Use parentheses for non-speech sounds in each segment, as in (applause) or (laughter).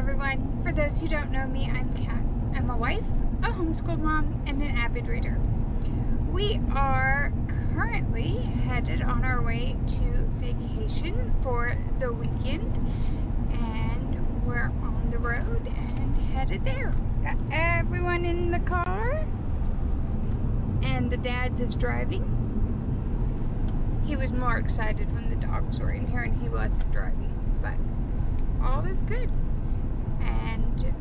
everyone. For those who don't know me, I'm Kat. I'm a wife, a homeschooled mom, and an avid reader. We are currently headed on our way to vacation for the weekend, and we're on the road and headed there. Got everyone in the car, and the dad's is driving. He was more excited when the dogs were in here and he wasn't driving, but all is good. And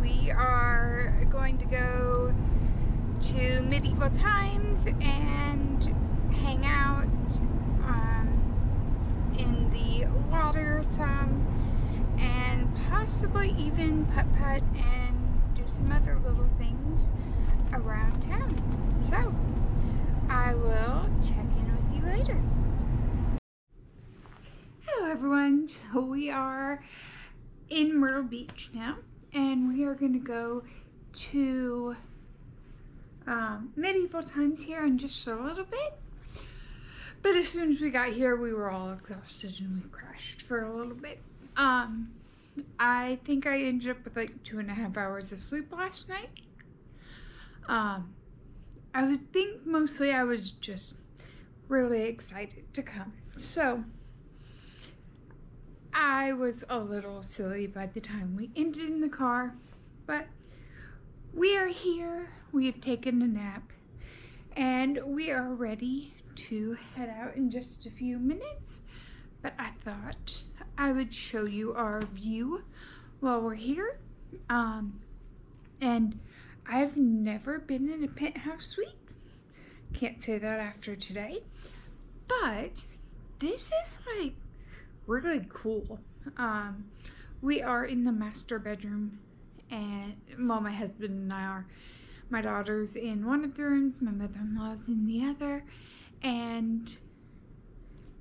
we are going to go to medieval times and hang out um, in the water some and possibly even putt-putt and do some other little things around town. So, I will check in with you later. Hello everyone, so we are in Myrtle Beach now and we are going to go to um, medieval times here in just a little bit. But as soon as we got here, we were all exhausted and we crashed for a little bit. Um, I think I ended up with like two and a half hours of sleep last night. Um, I would think mostly I was just really excited to come. So I was a little silly by the time we ended in the car, but we are here. We have taken a nap and we are ready to head out in just a few minutes. But I thought I would show you our view while we're here. Um, and I've never been in a penthouse suite. Can't say that after today. But this is like really cool. Um, we are in the master bedroom and well my husband and I are my daughter's in one of the rooms, my mother-in-law's in the other, and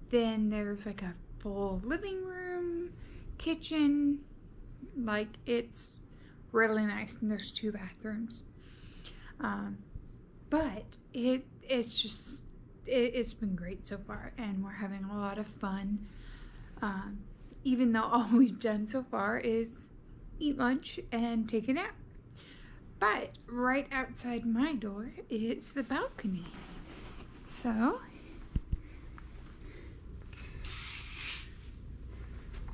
then there's like a full living room, kitchen, like it's really nice and there's two bathrooms. Um, but it it's just it, it's been great so far and we're having a lot of fun. Um, even though (laughs) all we've done so far is eat lunch and take a nap. But right outside my door is the balcony. So,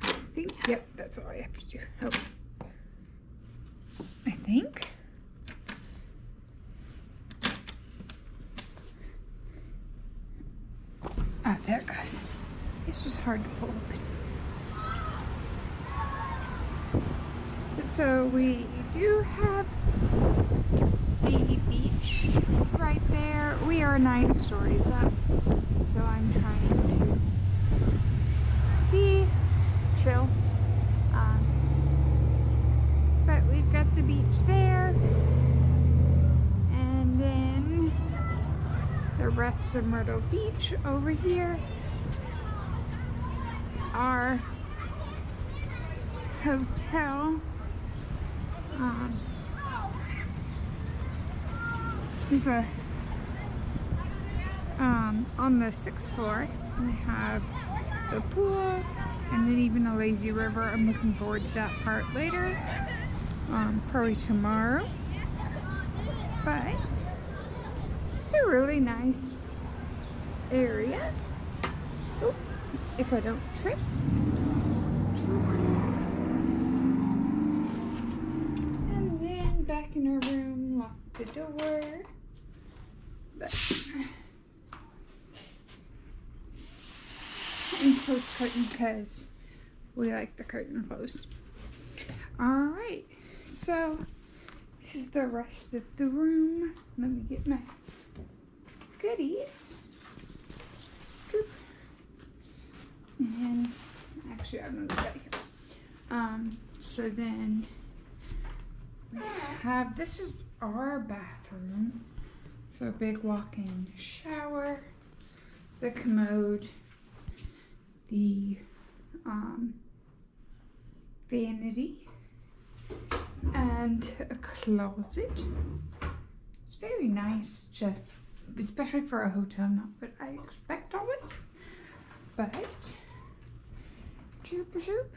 I think, yep, that's all I have to do. Oh. I think. Ah, there it goes. This was hard to pull open. But so we do have the beach right there. We are nine stories up, so I'm trying to be chill. Um, but we've got the beach there, and then the rest of Myrtle Beach over here. Our hotel. Um, um, on the sixth floor we have the pool and then even a lazy river. I'm looking forward to that part later um, probably tomorrow. But it's a really nice area if i don't trip and then back in our room lock the door but and close curtain because we like the curtain closed. All right, so this is the rest of the room. Let me get my goodies. And actually, I don't know that here. Um, so then we have this is our bathroom. So a big walk-in shower, the commode, the um, vanity, and a closet. It's very nice to, especially for a hotel, not what I expect of it, but, Chirp, chirp.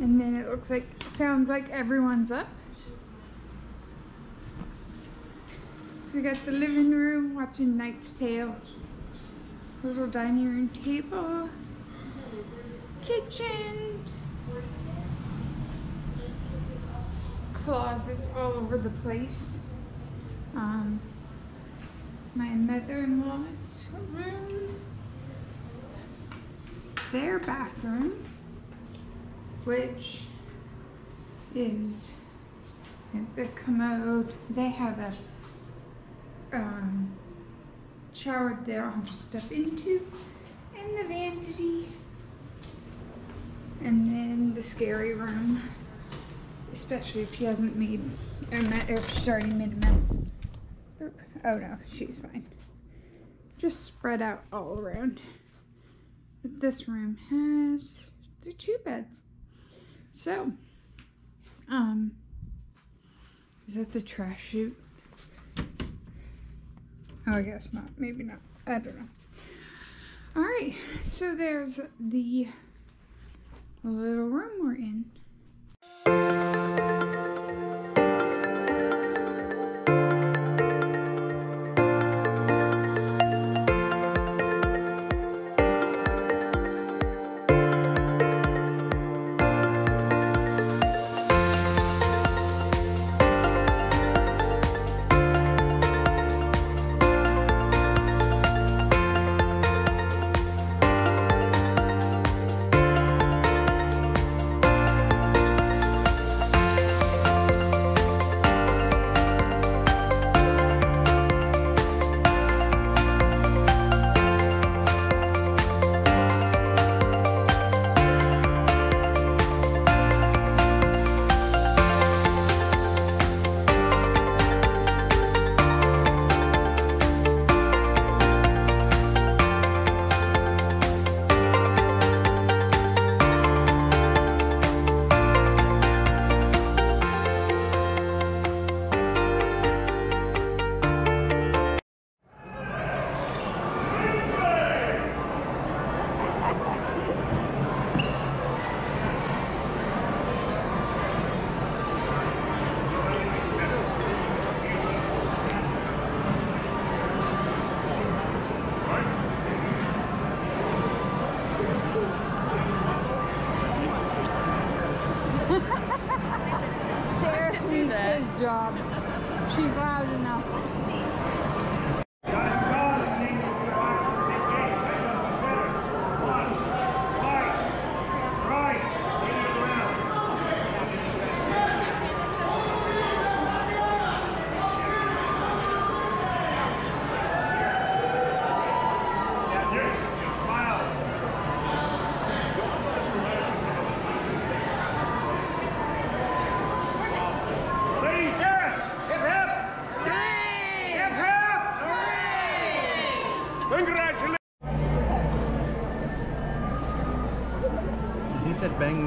And then it looks like, sounds like everyone's up. So we got the living room watching Knight's Tale. Little dining room table. Kitchen. Closets all over the place. Um, my mother-in-law's room. Their bathroom, which is the commode. They have a um, shower there I'll just step into, and the vanity, and then the scary room, especially if she hasn't made mess, if she's already made a mess. Oh no, she's fine. Just spread out all around. This room has the two beds. So, um, is that the trash chute? Oh, I guess not. Maybe not. I don't know. All right. So there's the little room we're in.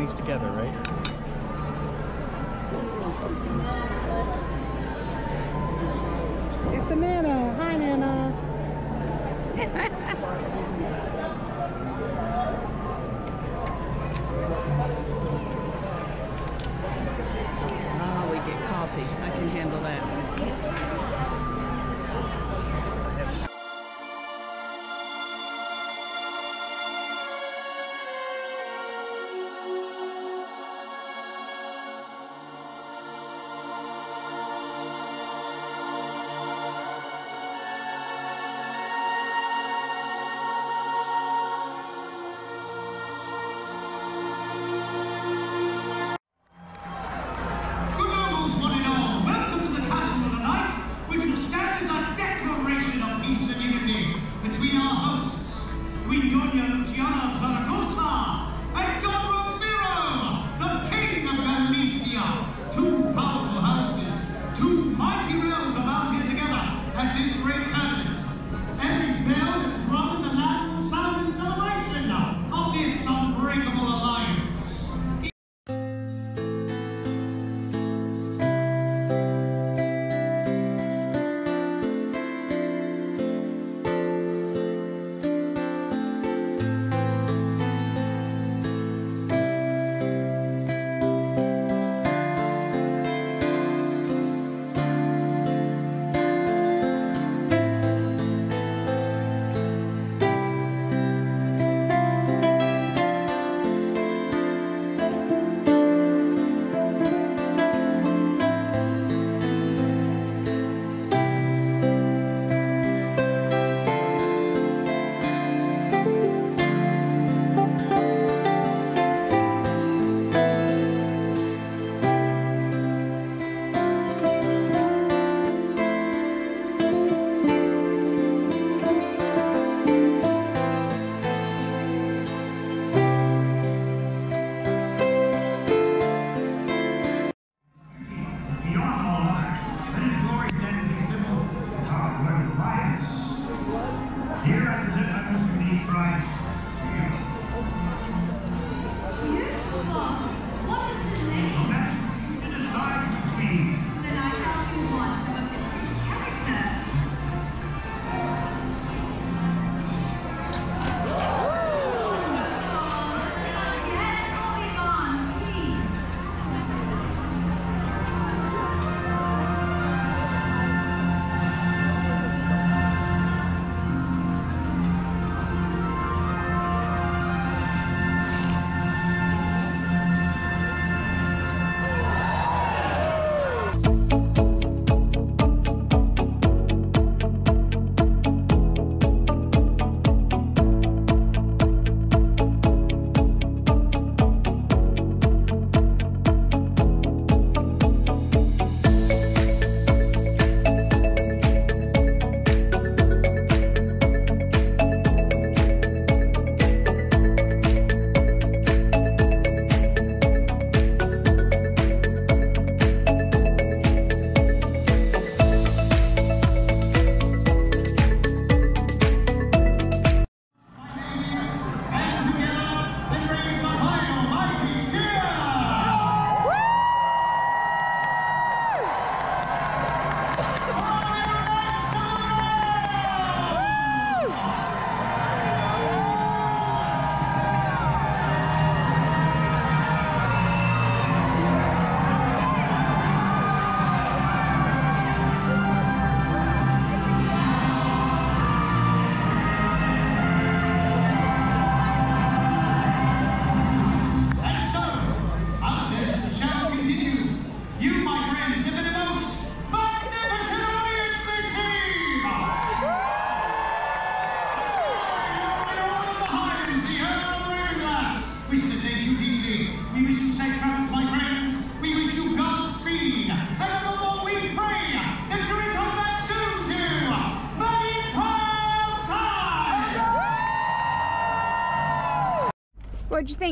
These together, right?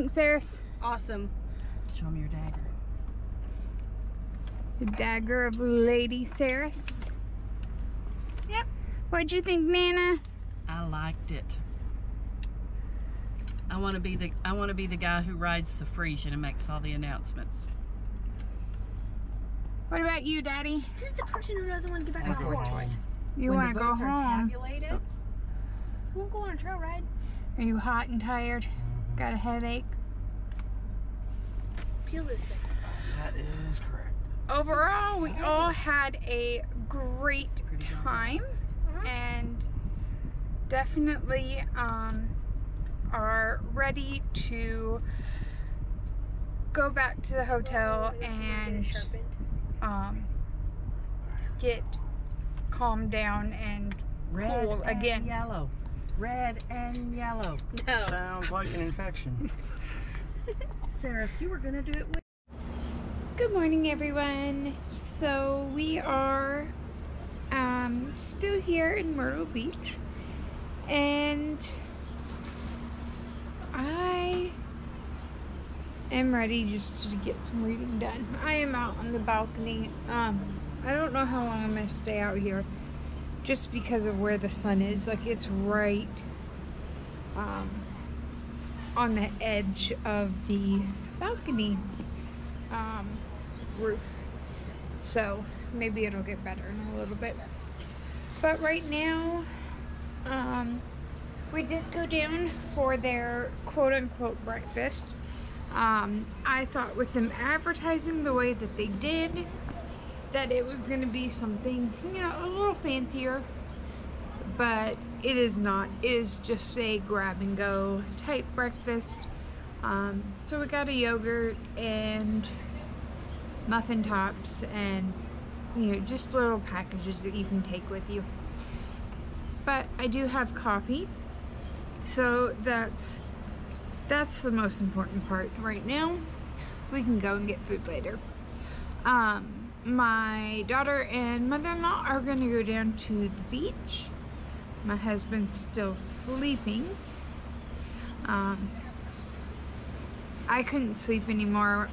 Think, Saris? Awesome. Show me your dagger. The dagger of Lady Saris. Yep. What'd you think, Nana? I liked it. I want to be the I want to be the guy who rides the Frisian and makes all the announcements. What about you, Daddy? This is the person who doesn't want to get back on go the horse. You want to go votes are home? tabulated. We'll go on a trail ride. Are you hot and tired? Got a headache? Peel this thing. That is correct. Overall, we all had a great Pretty well time and definitely um, are ready to go back to the hotel and um, get calmed down and Red Cool, and again. yellow. Red and yellow. No. Sounds like an infection. (laughs) Sarah, you were gonna do it with Good morning, everyone. So we are um, still here in Myrtle Beach, and I am ready just to get some reading done. I am out on the balcony. Um, I don't know how long I'm gonna stay out here, just because of where the sun is. Like it's right um, on the edge of the balcony um, roof. So maybe it'll get better in a little bit. But right now, um, we did go down for their quote unquote breakfast. Um, I thought with them advertising the way that they did, that it was going to be something, you know, a little fancier. But it is not. It is just a grab and go type breakfast. Um, so we got a yogurt and muffin tops and you know just little packages that you can take with you. But I do have coffee, so that's that's the most important part right now. We can go and get food later. Um, my daughter and mother-in-law are going to go down to the beach. My husband's still sleeping. Um, I couldn't sleep anymore.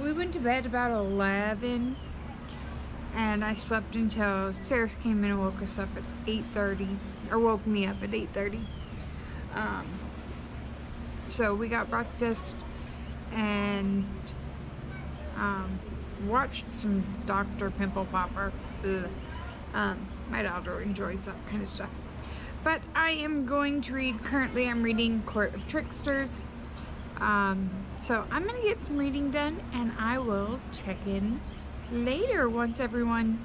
We went to bed about 11 and I slept until Sarah came in and woke us up at 8.30 or woke me up at 8.30. Um, so we got breakfast and um, watched some Dr. Pimple Popper. Um, my daughter enjoys that kind of stuff. But I am going to read, currently I'm reading Court of Tricksters. Um, so I'm going to get some reading done and I will check in later once everyone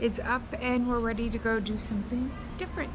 is up and we're ready to go do something different.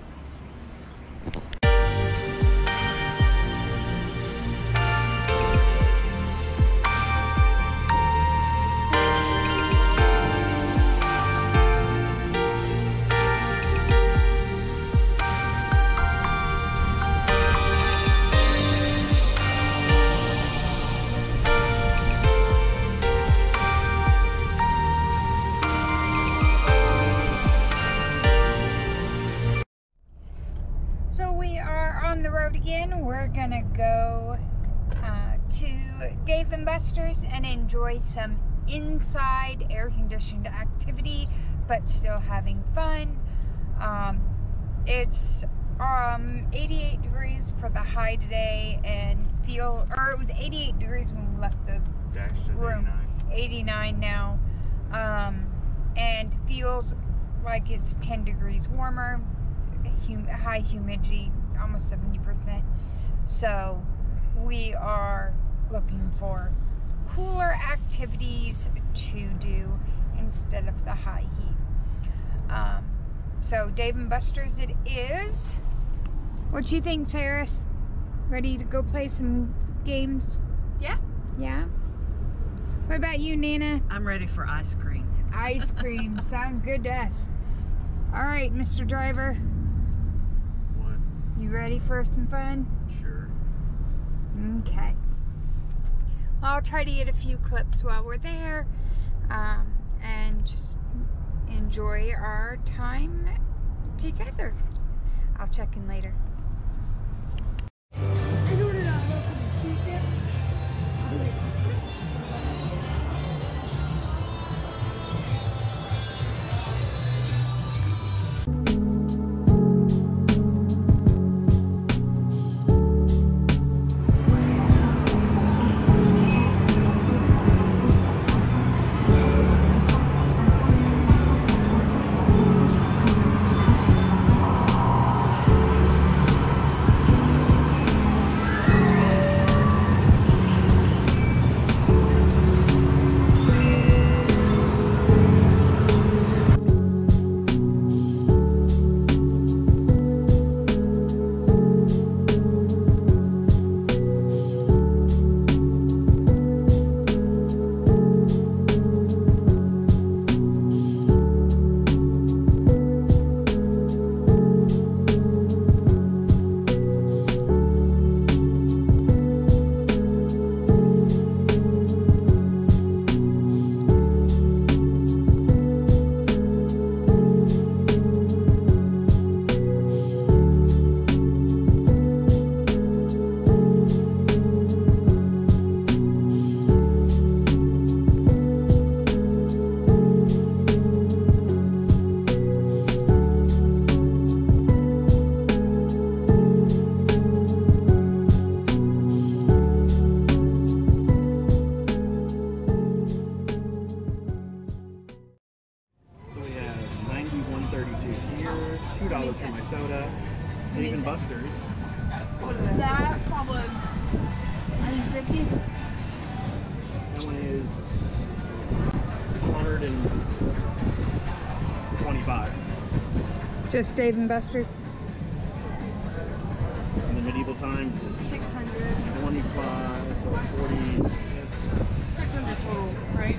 Some inside air conditioned activity, but still having fun. Um, it's um, 88 degrees for the high today, and feel or it was 88 degrees when we left the Room. 89. 89 now, um, and feels like it's 10 degrees warmer. Hum- high humidity, almost 70%. So we are looking for cooler activities to do instead of the high heat. Um, so Dave and Buster's it is. What do you think, Saris? Ready to go play some games? Yeah. Yeah. What about you, Nana? I'm ready for ice cream. Ice (laughs) cream sounds good to us. All right, Mr. Driver, What? you ready for some fun? Sure. Okay. I'll try to get a few clips while we're there um, and just enjoy our time together. I'll check in later. Just Dave and Buster's. And the medieval times is 600. twenty-five, so forty. 600 total, right?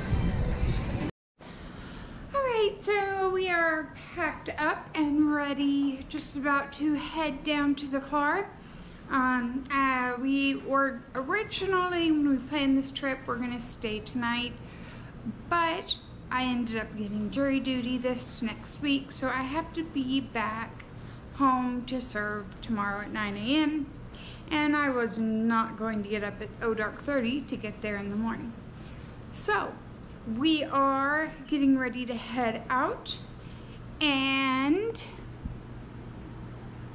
All right, so we are packed up and ready, just about to head down to the car. Um, uh, we were originally, when we planned this trip, we're gonna stay tonight, but I ended up getting jury duty this next week, so I have to be back home to serve tomorrow at 9 a.m. And I was not going to get up at oh dark 30 to get there in the morning. So, we are getting ready to head out and (laughs)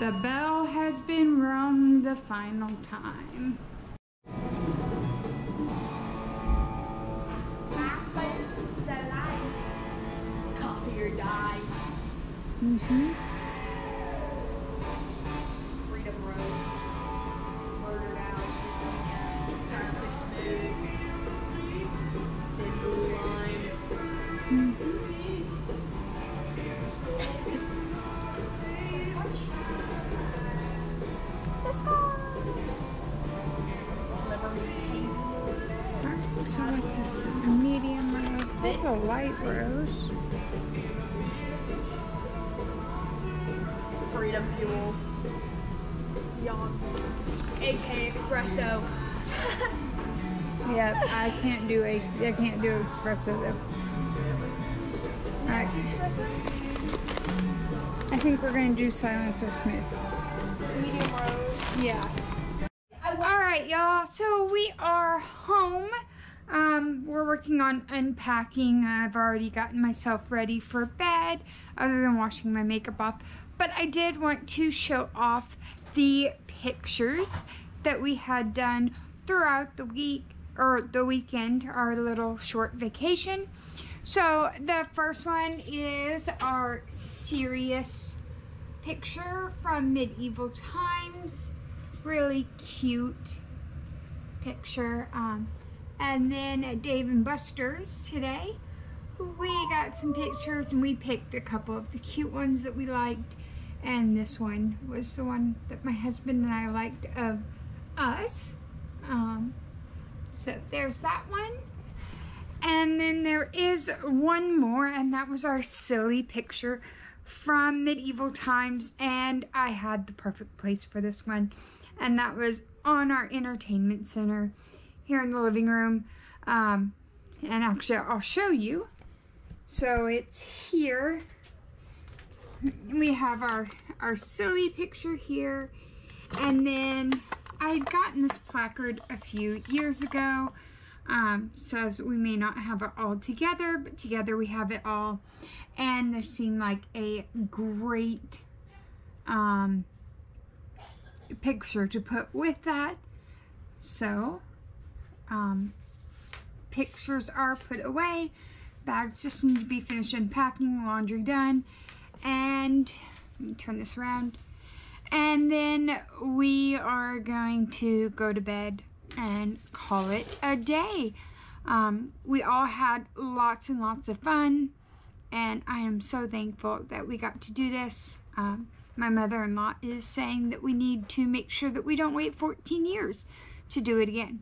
the bell has been rung the final time. Coffee or die. Mm-hmm. Freedom roast. Murdered out. Are smooth. Light rose. Freedom fuel. Yawn. AK espresso. (laughs) Yep, I can't do a I can't do espresso though. Alright. I think we're gonna do Silencer Smooth. Medium rose. Yeah. All right, y'all. So we are home. Working on unpacking. I've already gotten myself ready for bed, other than washing my makeup off. But I did want to show off the pictures that we had done throughout the week or the weekend, our little short vacation. So the first one is our serious picture from medieval times. Really cute picture. Um, and then at Dave and Buster's today, we got some pictures and we picked a couple of the cute ones that we liked. And this one was the one that my husband and I liked of us. Um, so there's that one. And then there is one more, and that was our silly picture from medieval times. And I had the perfect place for this one, and that was on our entertainment center here in the living room. Um, and actually, I'll show you. So it's here. We have our, our silly picture here. And then I had gotten this placard a few years ago. Um, says we may not have it all together, but together we have it all. And this seemed like a great um, picture to put with that. So, um, pictures are put away. Bags just need to be finished unpacking, laundry done. And, let me turn this around. And then we are going to go to bed and call it a day. Um, we all had lots and lots of fun, and I am so thankful that we got to do this. Um, my mother in law is saying that we need to make sure that we don't wait 14 years to do it again,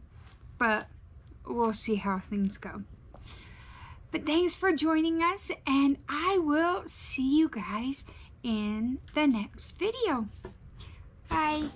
but we'll see how things go. But thanks for joining us, and I will see you guys in the next video. Bye.